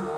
Oh.